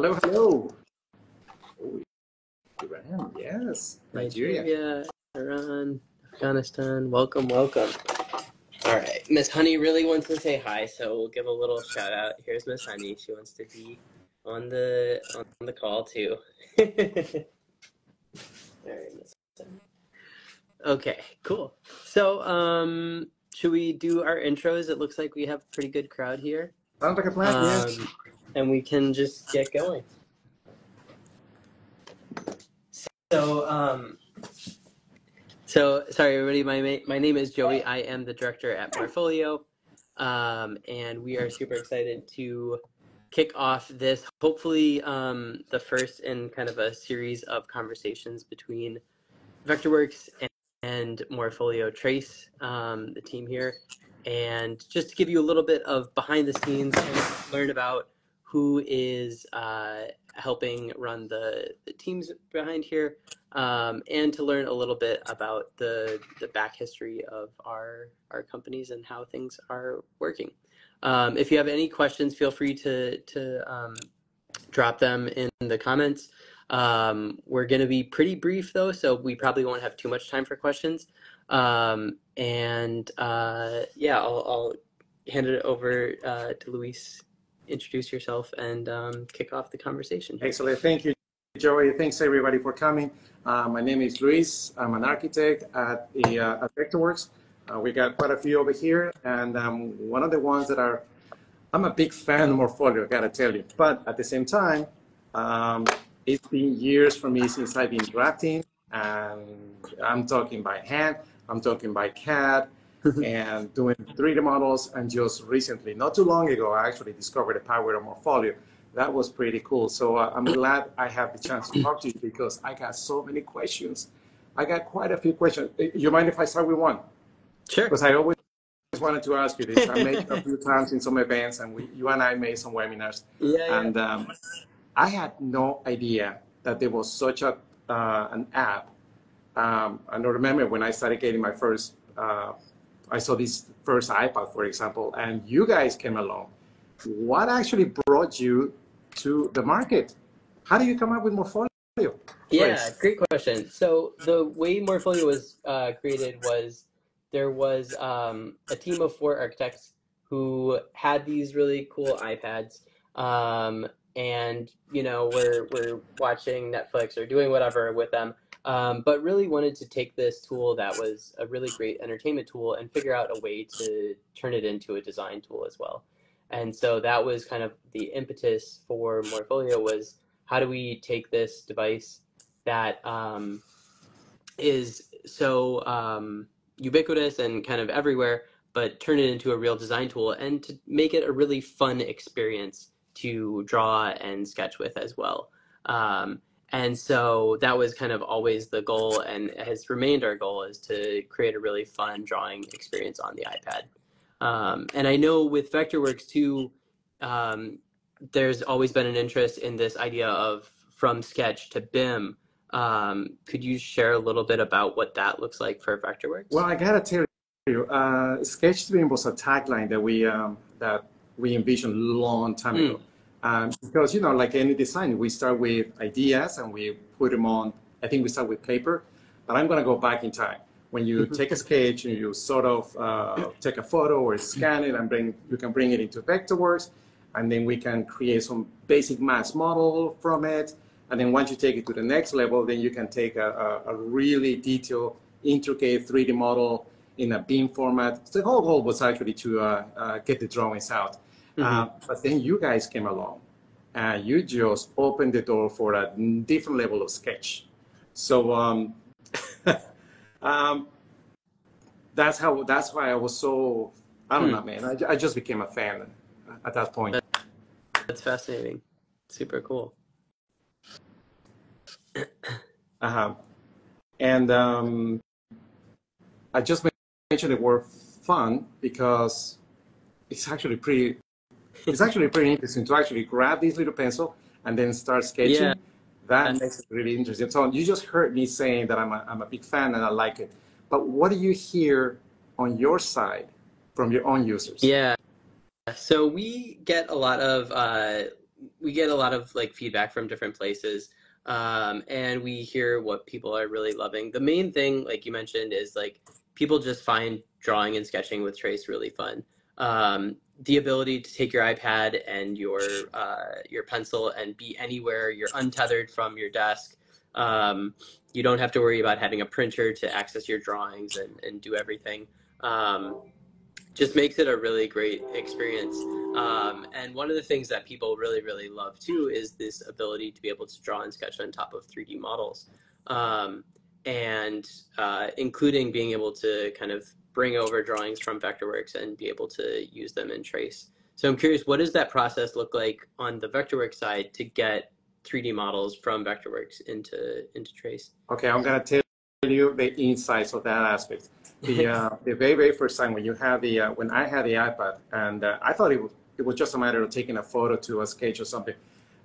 Hello, hello. Oh, Iran, yes. Nigeria. Nigeria, Iran, Afghanistan. Welcome, welcome. All right, Miss Honey really wants to say hi, so we'll give a little shout out. Here's Miss Honey. She wants to be on the on the call too. All right, Miss Okay, cool. So, um, should we do our intros? It looks like we have a pretty good crowd here. Sounds like a plan, yes. Um, and we can just get going. So, um, so sorry, everybody. My my name is Joey. I am the director at Morpholio, um, and we are super excited to kick off this. Hopefully, um, the first in kind of a series of conversations between VectorWorks and, and Morpholio Trace, um, the team here, and just to give you a little bit of behind the scenes and learn about who is uh, helping run the, the teams behind here, um, and to learn a little bit about the, the back history of our, our companies and how things are working. Um, if you have any questions, feel free to, to um, drop them in the comments. Um, we're going to be pretty brief though, so we probably won't have too much time for questions. Um, and uh, yeah, I'll, I'll hand it over uh, to Luis introduce yourself and um, kick off the conversation. Excellent. Thank you, Joey. Thanks, everybody, for coming. Uh, my name is Luis. I'm an architect at, the, uh, at Vectorworks. Uh, we got quite a few over here, and um, one of the ones that are, I'm a big fan of Morpholio, I gotta tell you. But at the same time, um, it's been years for me since I've been drafting, and I'm talking by hand, I'm talking by CAD, and doing 3D models. And just recently, not too long ago, I actually discovered the power of Morpholio. That was pretty cool. So uh, I'm glad I have the chance to talk to you because I got so many questions. I got quite a few questions. Uh, You mind if I start with one? Sure. Because I always wanted to ask you this. I made a few times in some events, and we, you and I made some webinars. Yeah. And um, I had no idea that there was such a uh, an app. Um, I don't remember when I started getting my first. Uh, I saw this first iPad, for example, and you guys came along. What actually brought you to the market? How do you come up with Morpholio? Yeah, great question. So the way Morpholio was uh, created was there was um, a team of four architects who had these really cool iPads, um, and you know we're we're watching Netflix or doing whatever with them, um, but really wanted to take this tool that was a really great entertainment tool and figure out a way to turn it into a design tool as well. And so that was kind of the impetus for Morpholio was how do we take this device that um, is so um, ubiquitous and kind of everywhere, but turn it into a real design tool and to make it a really fun experience to draw and sketch with as well. Um, and so that was kind of always the goal and has remained our goal is to create a really fun drawing experience on the iPad. Um, and I know with Vectorworks too, um, there's always been an interest in this idea of from sketch to BIM. Um, could you share a little bit about what that looks like for Vectorworks? Well, I gotta tell you, uh, Sketch BIM was a tagline that we um, that we envisioned a long time Mm. ago. Um, because you know, like any design, we start with ideas and we put them on. I think we start with paper, but I'm gonna go back in time. When you Mhm. take a sketch and you sort of uh, take a photo or scan it and bring, you can bring it into Vectorworks, and then we can create some basic mass model from it. And then once you take it to the next level, then you can take a, a, a really detailed, intricate 3D model in a BIM format. So the whole goal was actually to uh, uh, get the drawings out. Uh, but then you guys came along and you just opened the door for a different level of sketch. So um, um, that's how. That's why I was so. I don't Hmm. know, man. I, I just became a fan at that point. That's fascinating. Super cool. Uh-huh. And um, I just mentioned the word fun because it's actually pretty. It's actually pretty interesting to actually grab this little pencil and then start sketching. Yeah. That That's- makes it really interesting. So you just heard me saying that I'm a, I'm a big fan and I like it. But what do you hear on your side from your own users? Yeah. So we get a lot of uh, we get a lot of like feedback from different places, um, and we hear what people are really loving. The main thing, like you mentioned, is like people just find drawing and sketching with Trace really fun. Um, the ability to take your iPad and your uh, your pencil and be anywhere. You're untethered from your desk. Um, you don't have to worry about having a printer to access your drawings and, and do everything. Um, just makes it a really great experience. Um, and one of the things that people really, really love too is this ability to be able to draw and sketch on top of 3D models. Um, and uh, including being able to kind of bring over drawings from Vectorworks and be able to use them in Trace. So I'm curious, what does that process look like on the Vectorworks side to get 3D models from Vectorworks into into Trace? Okay, I'm gonna tell you the insights of that aspect. The uh, the very very first time when you had the uh, when I had the iPad and uh, I thought it was, it was just a matter of taking a photo to a sketch or something,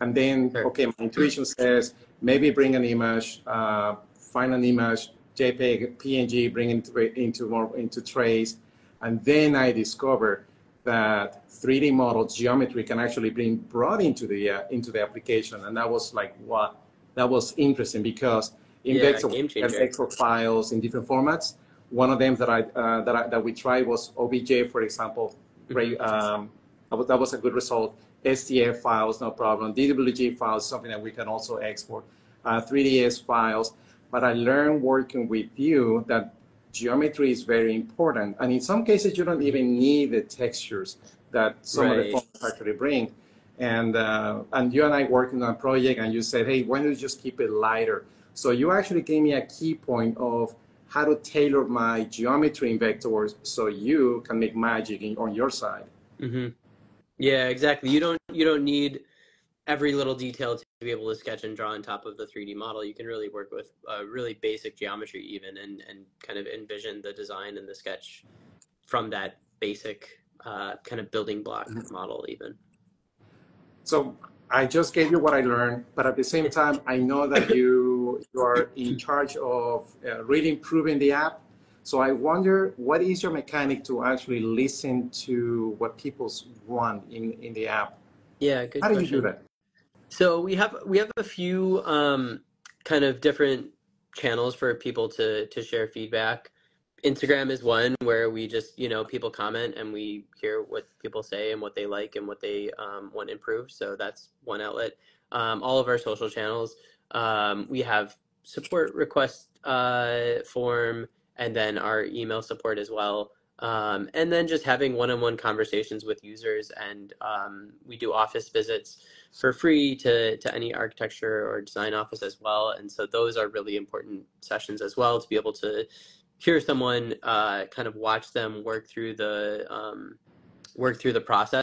and then sure. okay, my intuition says maybe bring an image, uh, find an image, JPEG, PNG, bring it into into more into Trace, and then I discovered that 3D model geometry can actually be brought into the uh, into the application, and that was like what that was interesting because in yeah, Excel files in different formats. One of them that I uh, that I, that we tried was OBJ, for example. Mm-hmm. Um, that, was, that was a good result. STF files, no problem. DWG files, something that we can also export. Uh, 3ds files. But I learned working with you that geometry is very important. And in some cases, you don't even need the textures that some right. of the fonts actually bring. And, uh, and you and I working on a project and you said, hey, why don't you just keep it lighter? So you actually gave me a key point of how to tailor my geometry in vectors so you can make magic in, on your side. Mm-hmm. Yeah, exactly. You don't you don't need every little detail to be able to sketch and draw on top of the 3D model. You can really work with uh, really basic geometry even and, and kind of envision the design and the sketch from that basic uh, kind of building block mm-hmm. model even. So I just gave you what I learned, but at the same time, I know that you, you are in charge of uh, really improving the app. So I wonder, what is your mechanic to actually listen to what people want in, in the app? Yeah, good How question. do you do that? So we have we have a few um, kind of different channels for people to to share feedback. Instagram is one where we just you know people comment and we hear what people say and what they like and what they um, want improved. So that's one outlet. Um, all of our social channels, um, we have support request uh, form and then our email support as well. Um, and then just having one-on-one conversations with users and um, we do office visits for free to, to any architecture or design office as well. And so those are really important sessions as well to be able to hear someone uh, kind of watch them work through the um, work through the process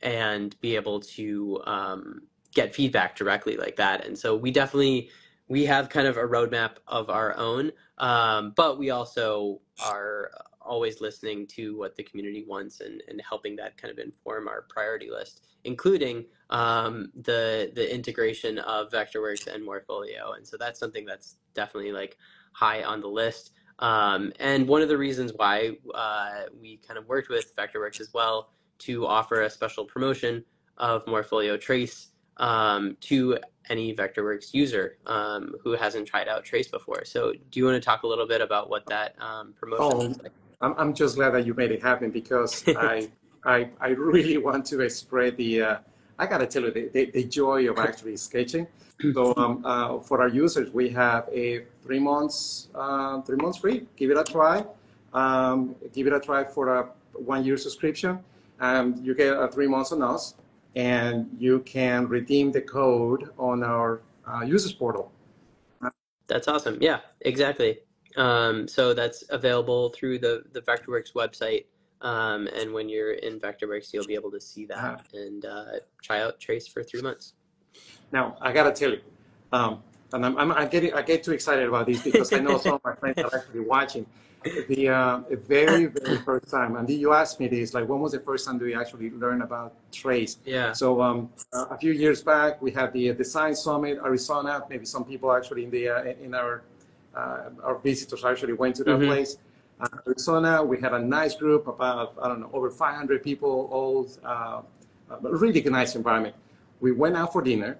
and be able to um, get feedback directly like that. And so we definitely we have kind of a roadmap of our own um, but we also are always listening to what the community wants and, and helping that kind of inform our priority list, including um, the the integration of Vectorworks and Morpholio. And so that's something that's definitely like high on the list. Um, and one of the reasons why uh, we kind of worked with Vectorworks as well to offer a special promotion of Morpholio Trace um, to any Vectorworks user um, who hasn't tried out Trace before. So, do you want to talk a little bit about what that um, promotion oh, like? I'm, I'm just glad that you made it happen because I, I, I really want to spread the, uh, I gotta tell you, the, the, the joy of actually sketching. So um, uh, for our users, we have a three months, uh, three months free. Give it a try. Um, give it a try for a one year subscription. Um, you get a three months on us, and you can redeem the code on our uh, users portal. That's awesome. Yeah, exactly. Um, so that's available through the, the Vectorworks website. Um, and when you're in Vectorworks, you'll be able to see that uh-huh. and uh, try out Trace for three months. Now, I got to tell you, um, and I'm, I'm, I, get, I get too excited about this because I know some of my friends are actually watching. The uh, very, very first time, and you asked me this, like, when was the first time do you actually learn about Trace? Yeah. So um, uh, a few years back, we had the Design Summit, Arizona. Maybe some people actually in the uh, in our uh, our visitors actually went to that mm-hmm. place. Uh, Arizona, we had a nice group, about, I don't know, over 500 people, all uh, a really nice environment. we went out for dinner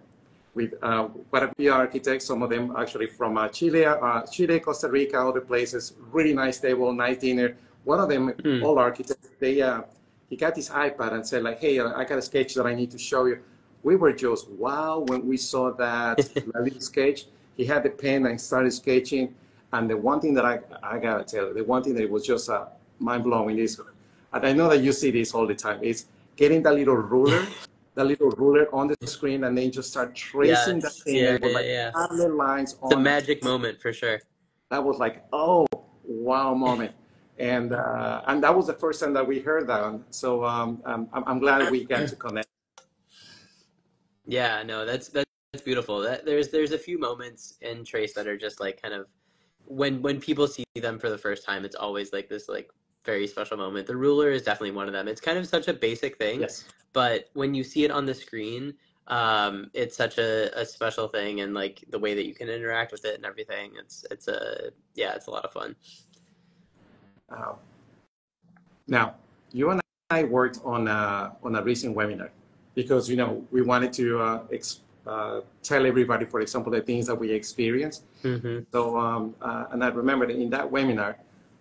with uh, quite a few architects, some of them actually from uh, Chile, uh, Chile, Costa Rica, other places. Really nice table, nice dinner. One of them, Mm. all architects, they uh, he got his iPad and said like, "Hey, I got a sketch that I need to show you." We were just wow when we saw that little sketch. He had the pen and started sketching. And the one thing that I I gotta tell you, the one thing that was just uh, mind blowing is, and I know that you see this all the time, is getting that little ruler, that little ruler on the screen, and then just start tracing Yes. that thing Yeah, with like yeah. lines on It's a magic moment for sure. that was like oh wow moment and uh, and that was the first time that we heard that one. so um, um, I'm, I'm glad we got to connect Yeah, no, that's that's, that's beautiful. That, there's there's a few moments in Trace that are just like kind of when when people see them for the first time, it's always like this like very special moment. The ruler is definitely one of them. It's kind of such a basic thing, yes but when you see it on the screen, um, it's such a, a special thing, and like the way that you can interact with it and everything. It's it's a yeah, it's a lot of fun. uh, now you and I worked on a, on a recent webinar because you know we wanted to uh, ex- uh, tell everybody for example the things that we experienced hmm So, um, uh, and I remember that in that webinar,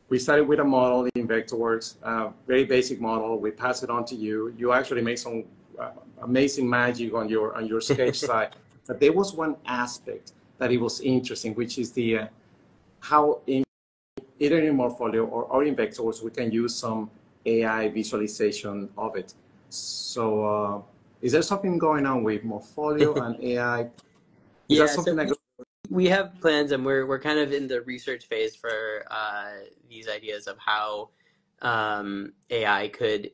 we started with a model in Vectorworks, uh, very basic model. We pass it on to you. You actually make some uh, amazing magic on your on your sketch side. But there was one aspect that it was interesting, which is the uh, how in either in Morpholio or, or in Vectorworks we can use some AI visualization of it. So, uh, is there something going on with Morpholio and AI? Is Yeah, that something so that we have plans and we're we're kind of in the research phase for uh, these ideas of how um, AI could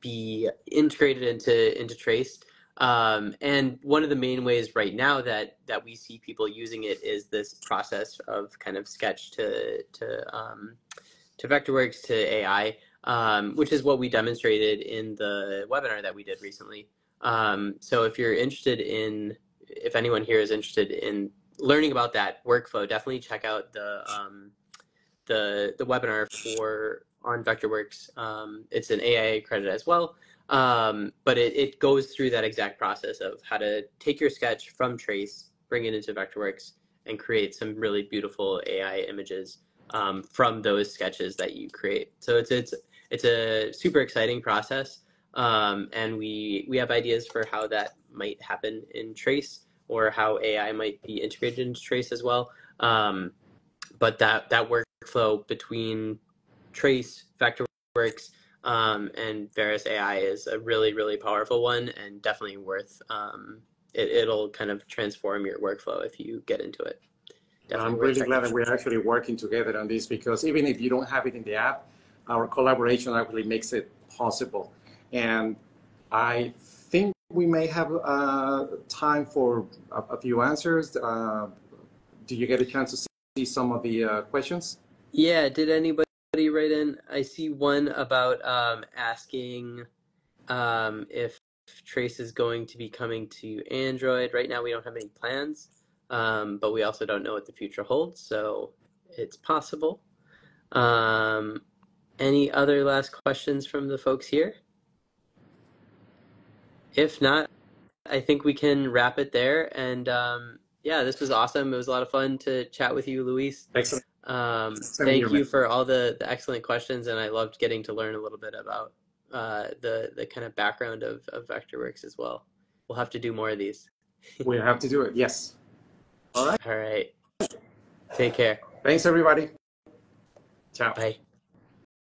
be integrated into into Trace. Um, and one of the main ways right now that that we see people using it is this process of kind of sketch to to um, to Vectorworks to AI, um, which is what we demonstrated in the webinar that we did recently. Um, so if you're interested in, if anyone here is interested in learning about that workflow, definitely check out the um, the the webinar for on Vectorworks. Um, it's an AIA credit as well, um, but it, it goes through that exact process of how to take your sketch from Trace, bring it into Vectorworks, and create some really beautiful AI images um, from those sketches that you create. So it's it's it's a super exciting process, um, and we we have ideas for how that might happen in Trace or how AI might be integrated into Trace as well. Um, but that that workflow between Trace, Vectorworks, um, and Veras AI is a really really powerful one, and definitely worth. Um, it, it'll kind of transform your workflow if you get into it. I'm really glad that we're actually working together on this because even if you don't have it in the app, our collaboration actually makes it possible. And I think we may have uh, time for a, a few answers. Uh, do you get a chance to see some of the uh, questions? Yeah, did anybody write in? I see one about um, asking um, if Trace is going to be coming to Android. Right now, we don't have any plans, um, but we also don't know what the future holds, so it's possible. Um, any other last questions from the folks here? If not, I think we can wrap it there. And um, yeah, this was awesome. It was a lot of fun to chat with you, Luis. Excellent. Um, thank here, you for all the, the excellent questions, and I loved getting to learn a little bit about uh, the the kind of background of, of Vectorworks as well. We'll have to do more of these. We have to do it. Yes. All right. All right. Take care. Thanks, everybody. Ciao. Bye.